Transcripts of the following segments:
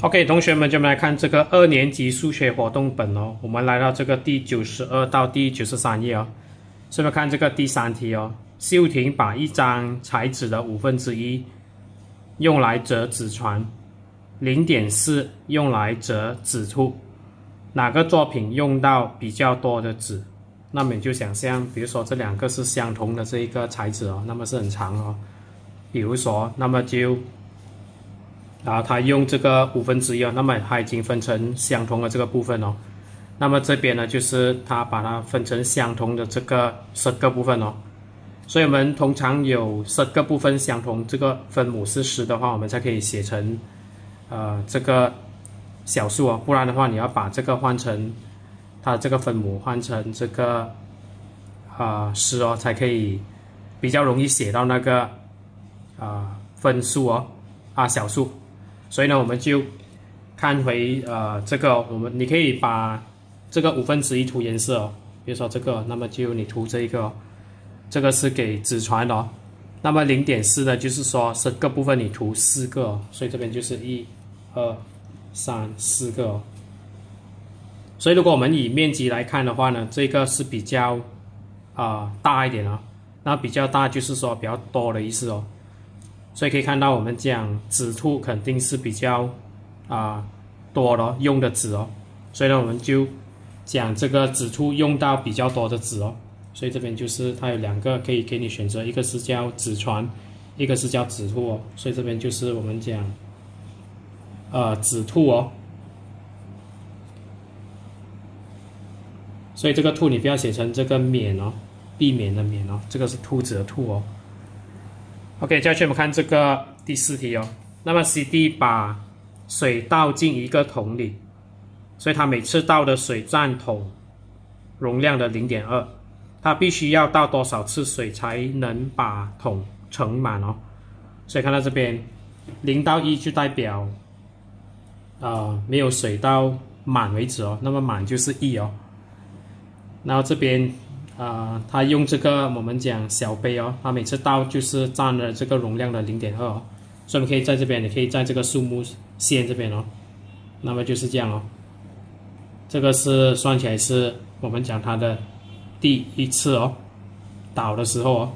OK，同学们，就们来看这个二年级数学活动本哦。我们来到这个第九十二到第九十三页哦。顺便看这个第三题哦。秀婷把一张彩纸的五分之一用来折纸船，零点四用来折纸兔，哪个作品用到比较多的纸？那么你就想象，比如说这两个是相同的这一个彩纸哦，那么是很长哦。比如说，那么就。然后它用这个五分之一哦，那么它已经分成相同的这个部分哦。那么这边呢，就是它把它分成相同的这个十个部分哦。所以我们通常有十个部分相同，这个分母是十的话，我们才可以写成呃这个小数哦。不然的话，你要把这个换成它这个分母换成这个啊十哦，才可以比较容易写到那个啊分数哦啊小数。所以呢，我们就看回呃这个，我们你可以把这个五分之一涂颜色哦，比如说这个，那么就你涂这一个，这个是给纸船的哦。那么零点四呢，就是说十个部分你涂四个哦，所以这边就是一、二、三、四个哦。所以如果我们以面积来看的话呢，这个是比较啊大一点哦，那比较大就是说比较多的意思哦。所以可以看到，我们讲纸兔肯定是比较啊多的用的纸哦。所以呢，我们就讲这个纸兔用到比较多的纸哦。所以这边就是它有两个可以给你选择，一个是叫纸船，一个是叫纸兔哦。所以这边就是我们讲呃纸兔哦。所以这个兔你不要写成这个免哦，避免的免哦，这个是兔子的兔哦。OK，接下去我们看这个第四题哦。那么 CD 把水倒进一个桶里，所以它每次倒的水占桶容量的零点二。它必须要倒多少次水才能把桶盛满哦？所以看到这边，零到一就代表啊没有水到满为止哦。那么满就是一哦。然后这边。啊，他用这个我们讲小杯哦，他每次倒就是占了这个容量的零点二哦，所以我们可以在这边，你可以在这个数目线这边哦，那么就是这样哦，这个是算起来是我们讲它的第一次哦，倒的时候哦，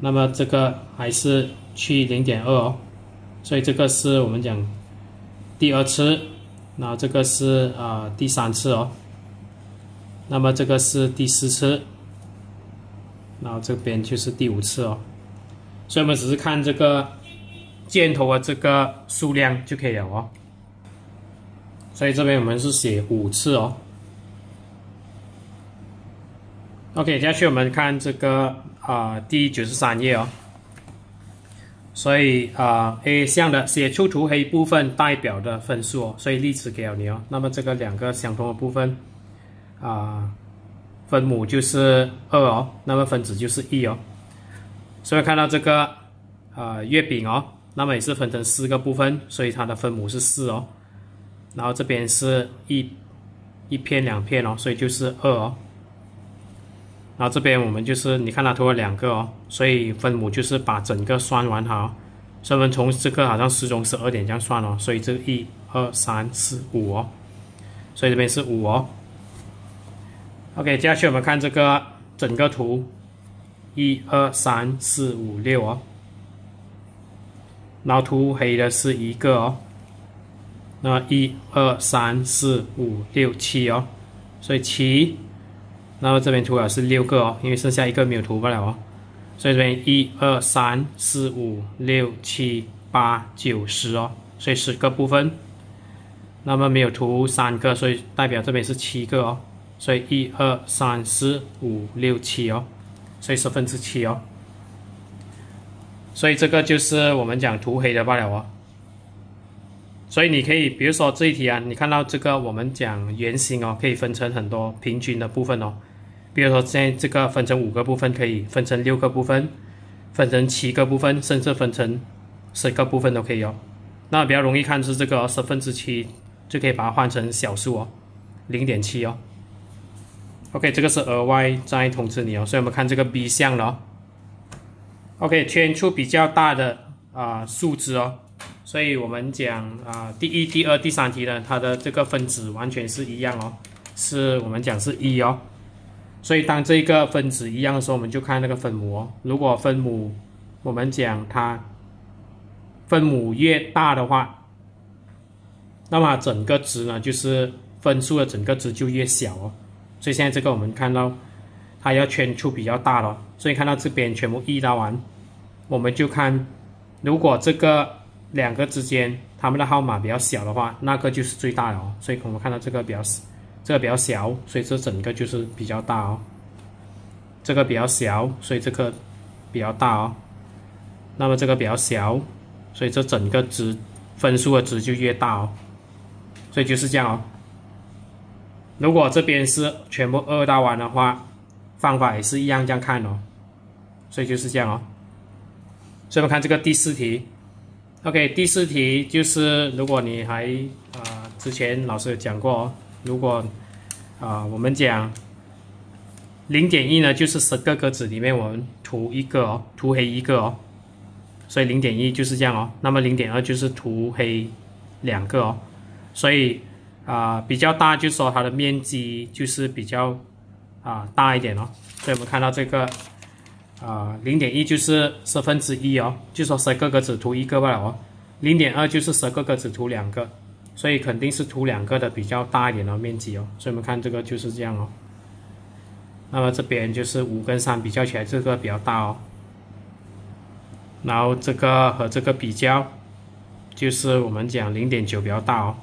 那么这个还是去零点二哦，所以这个是我们讲第二次，那这个是啊第三次哦，那么这个是第四次。然后这边就是第五次哦，所以我们只是看这个箭头的这个数量就可以了哦。所以这边我们是写五次哦。OK，接下去我们看这个啊第九十三页哦。所以啊 A 项的写出涂黑部分代表的分数哦，所以例子给了你哦。那么这个两个相同的部分啊。分母就是二哦，那么分子就是一哦，所以看到这个啊月饼哦，那么也是分成四个部分，所以它的分母是四哦，然后这边是一一片两片哦，所以就是二哦，然后这边我们就是你看它涂了两个哦，所以分母就是把整个算完好，所以我们从这个好像十中十二点这样算哦，所以这个一二三四五哦，所以这边是五哦。OK，接下去我们看这个整个图，一二三四五六哦，然后涂黑的是一个哦，那么一二三四五六七哦，所以七，那么这边涂了是六个哦，因为剩下一个没有涂不了哦，所以这边一二三四五六七八九十哦，所以十个部分，那么没有涂三个，所以代表这边是七个哦。所以一二三四五六七哦，所以十分之七哦，所以这个就是我们讲涂黑的罢了哦。所以你可以比如说这一题啊，你看到这个我们讲圆形哦，可以分成很多平均的部分哦。比如说现在这个分成五个部分，可以分成六个部分，分成七个部分，甚至分成十个部分都可以哦。那比较容易看是这个十分之七，就可以把它换成小数哦，零点七哦。OK，这个是额外再通知你哦，所以我们看这个 B 项了哦。OK，圈出比较大的啊数值哦，所以我们讲啊，第一、第二、第三题呢，它的这个分子完全是一样哦，是我们讲是一哦。所以当这个分子一样的时候，我们就看那个分母哦。如果分母我们讲它分母越大的话，那么整个值呢就是分数的整个值就越小哦。所以现在这个我们看到它要圈出比较大了，所以看到这边全部一拉完，我们就看如果这个两个之间它们的号码比较小的话，那个就是最大的哦。所以我们看到这个比较。这个比较小，所以这整个就是比较大哦。这个比较小，所以这个比较大哦。那么这个比较小，所以这整个值分数的值就越大哦。所以就是这样哦。如果这边是全部二大弯的话，方法也是一样这样看哦。所以就是这样哦。所以我们看这个第四题，OK，第四题就是如果你还啊之前老师有讲过哦。如果啊，我们讲零点一呢，就是十个格子里面我们涂一个哦，涂黑一个哦，所以零点一就是这样哦。那么零点二就是涂黑两个哦，所以啊比较大，就说它的面积就是比较啊大一点哦。所以我们看到这个啊零点一就是十分之一哦，就说十个格子涂一个罢了哦。零点二就是十个格子涂两个。所以肯定是涂两个的比较大一点的面积哦，所以我们看这个就是这样哦。那么这边就是五跟三比较起来，这个比较大哦。然后这个和这个比较，就是我们讲零点九比较大哦。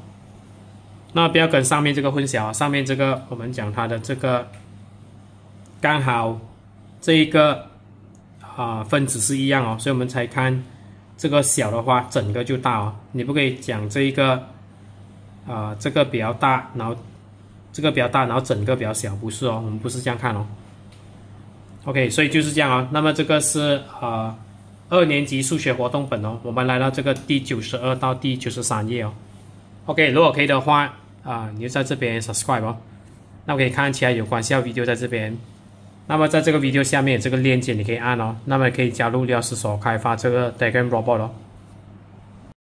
那不要跟上面这个混淆啊，上面这个我们讲它的这个刚好这一个啊分子是一样哦，所以我们才看这个小的话，整个就大哦。你不可以讲这一个。啊，这个比较大，然后这个比较大，然后整个比较小，不是哦，我们不是这样看哦。OK，所以就是这样哦。那么这个是呃二年级数学活动本哦，我们来到这个第九十二到第九十三页哦。OK，如果可以的话啊，你就在这边 subscribe 哦。那我可以看其他有关系的 video 在这边。那么在这个 video 下面这个链接你可以按哦，那么可以加入廖师所开发这个 Dragon Robot 哦。